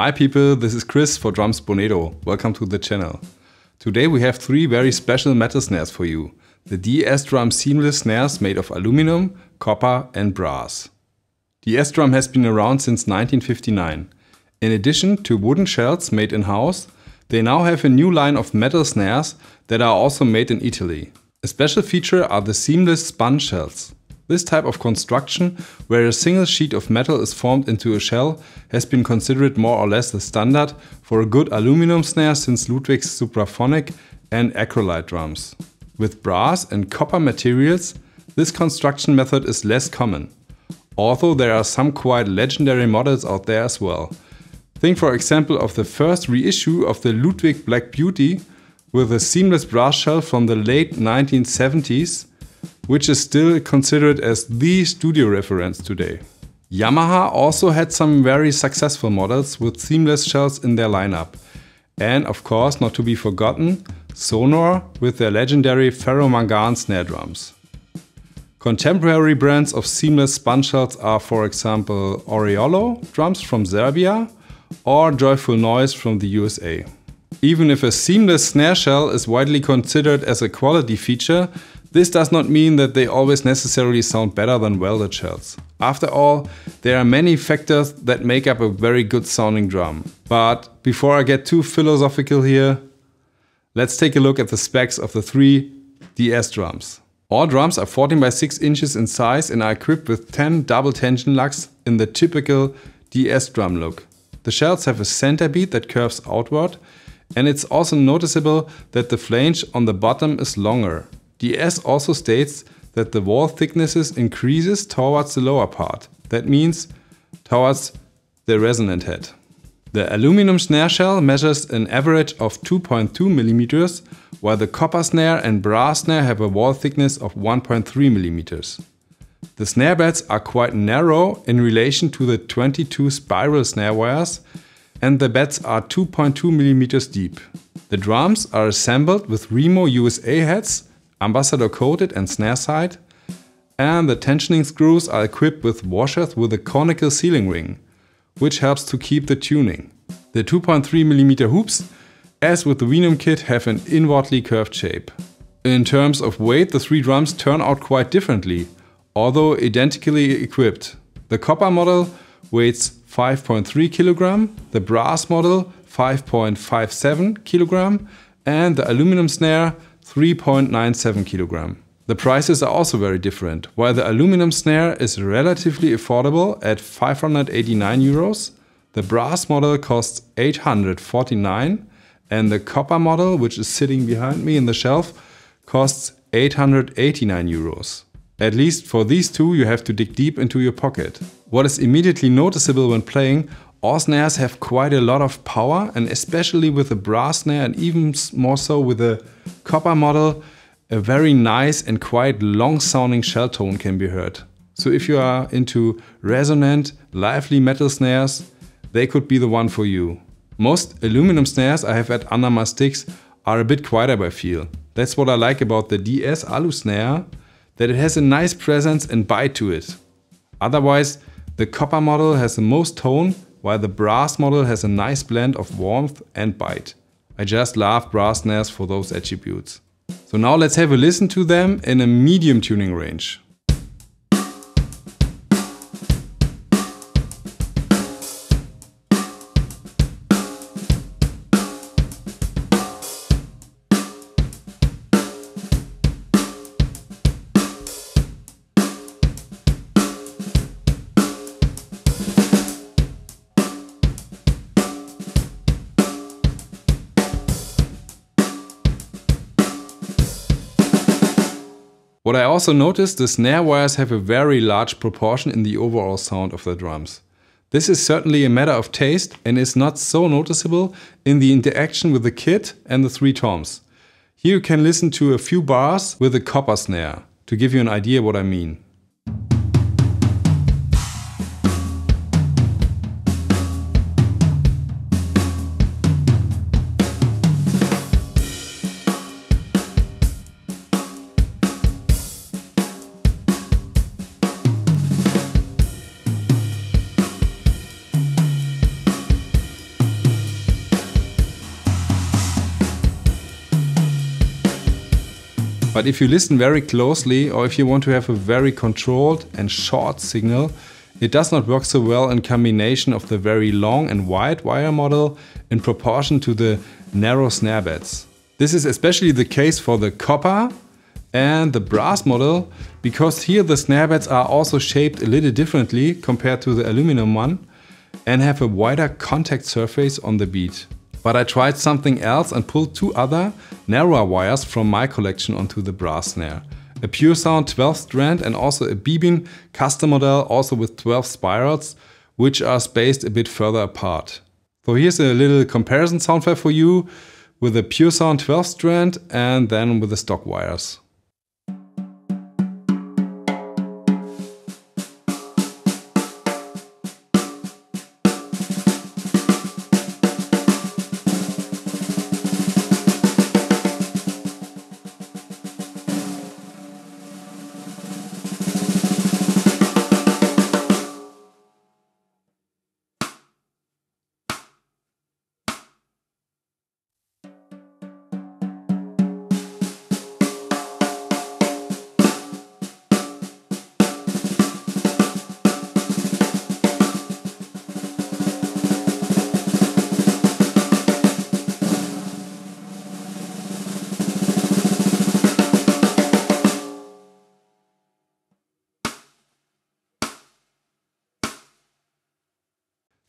Hi people, this is Chris for Drums Bonedo. Welcome to the channel. Today we have three very special metal snares for you. The DS Drum seamless snares made of aluminum, copper and brass. DS Drum has been around since 1959. In addition to wooden shells made in-house, they now have a new line of metal snares that are also made in Italy. A special feature are the seamless spun shells. This type of construction, where a single sheet of metal is formed into a shell, has been considered more or less the standard for a good aluminum snare since Ludwig's Supraphonic and Acrolite drums. With brass and copper materials, this construction method is less common. Although there are some quite legendary models out there as well. Think for example of the first reissue of the Ludwig Black Beauty with a seamless brass shell from the late 1970s which is still considered as the studio reference today. Yamaha also had some very successful models with seamless shells in their lineup. And of course, not to be forgotten, Sonor with their legendary ferromangan snare drums. Contemporary brands of seamless spun shells are for example Oriollo drums from Serbia or Joyful Noise from the USA. Even if a seamless snare shell is widely considered as a quality feature, this does not mean that they always necessarily sound better than welded shells. After all, there are many factors that make up a very good sounding drum. But before I get too philosophical here, let's take a look at the specs of the three DS drums. All drums are 14 by 6 inches in size and are equipped with 10 double tension lugs in the typical DS drum look. The shells have a center bead that curves outward and it's also noticeable that the flange on the bottom is longer. DS also states that the wall thicknesses increases towards the lower part. That means towards the resonant head. The aluminum snare shell measures an average of 2.2 mm, while the copper snare and brass snare have a wall thickness of 1.3 mm. The snare beds are quite narrow in relation to the 22 spiral snare wires and the beds are 2.2 mm deep. The drums are assembled with Remo USA heads ambassador coated and snare side, and the tensioning screws are equipped with washers with a conical sealing ring, which helps to keep the tuning. The 2.3mm hoops, as with the Venom kit, have an inwardly curved shape. In terms of weight, the three drums turn out quite differently, although identically equipped. The copper model weighs 5.3 kg, the brass model 5.57 kg, and the aluminum snare 3.97 kg. The prices are also very different. While the aluminum snare is relatively affordable at 589 euros, the brass model costs 849 and the copper model, which is sitting behind me in the shelf, costs 889 euros. At least for these two you have to dig deep into your pocket. What is immediately noticeable when playing, all snares have quite a lot of power and especially with the brass snare and even more so with the copper model, a very nice and quite long sounding shell tone can be heard. So if you are into resonant, lively metal snares, they could be the one for you. Most aluminum snares I have at under my sticks are a bit quieter by feel. That's what I like about the DS Alu snare, that it has a nice presence and bite to it. Otherwise, the copper model has the most tone, while the brass model has a nice blend of warmth and bite. I just love brass snares for those attributes. So now let's have a listen to them in a medium tuning range. What I also noticed, the snare wires have a very large proportion in the overall sound of the drums. This is certainly a matter of taste and is not so noticeable in the interaction with the kit and the three toms. Here you can listen to a few bars with a copper snare, to give you an idea what I mean. But if you listen very closely or if you want to have a very controlled and short signal, it does not work so well in combination of the very long and wide wire model in proportion to the narrow snare beds. This is especially the case for the copper and the brass model because here the snare beds are also shaped a little differently compared to the aluminum one and have a wider contact surface on the bead. But I tried something else and pulled two other narrower wires from my collection onto the brass snare. A Pure Sound 12 strand and also a Bebin custom model also with 12 spirals which are spaced a bit further apart. So here's a little comparison sound file for you with a Pure Sound 12 strand and then with the stock wires.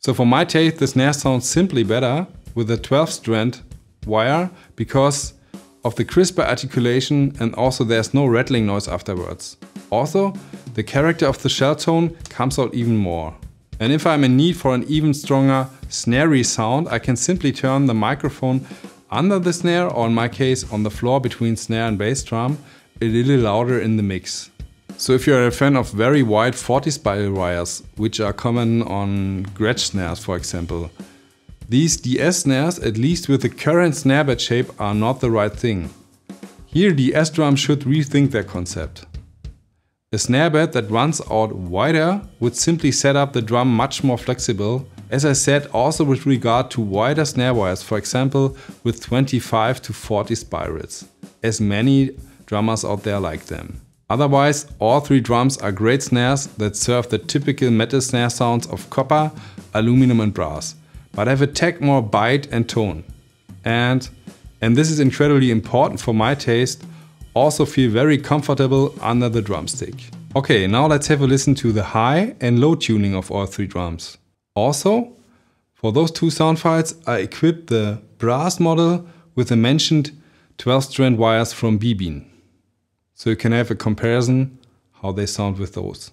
So for my taste, the snare sounds simply better with a 12 strand wire because of the crisper articulation and also there's no rattling noise afterwards. Also, the character of the shell tone comes out even more. And if I'm in need for an even stronger snarey sound, I can simply turn the microphone under the snare or in my case on the floor between snare and bass drum a little louder in the mix. So if you're a fan of very wide 40 spiral wires, which are common on Gretsch snares for example, these DS snares, at least with the current snare bed shape, are not the right thing. Here DS drum should rethink their concept. A snare bed that runs out wider would simply set up the drum much more flexible, as I said also with regard to wider snare wires, for example with 25 to 40 spirals, as many drummers out there like them. Otherwise, all three drums are great snares that serve the typical metal snare sounds of copper, aluminum and brass, but have a tad more bite and tone. And, and this is incredibly important for my taste, also feel very comfortable under the drumstick. Okay, now let's have a listen to the high and low tuning of all three drums. Also, for those two sound files, I equipped the brass model with the mentioned 12 strand wires from Bebin. So you can have a comparison how they sound with those.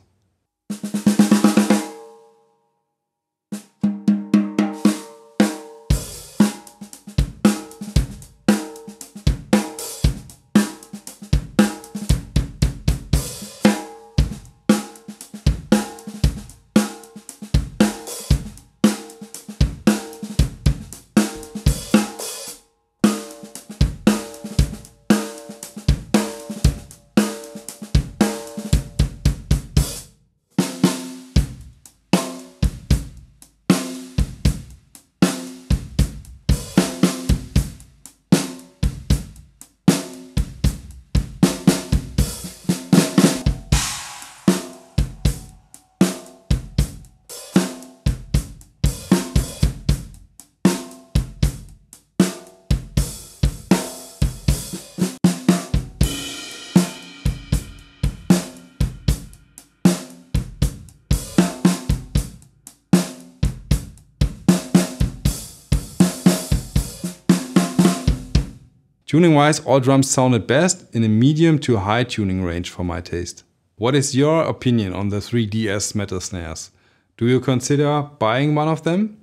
Tuning wise, all drums sounded best in a medium to high tuning range for my taste. What is your opinion on the 3DS metal snares? Do you consider buying one of them?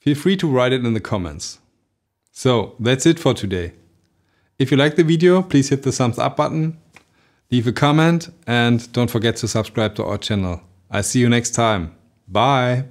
Feel free to write it in the comments. So that's it for today. If you like the video, please hit the thumbs up button, leave a comment and don't forget to subscribe to our channel. I see you next time. Bye!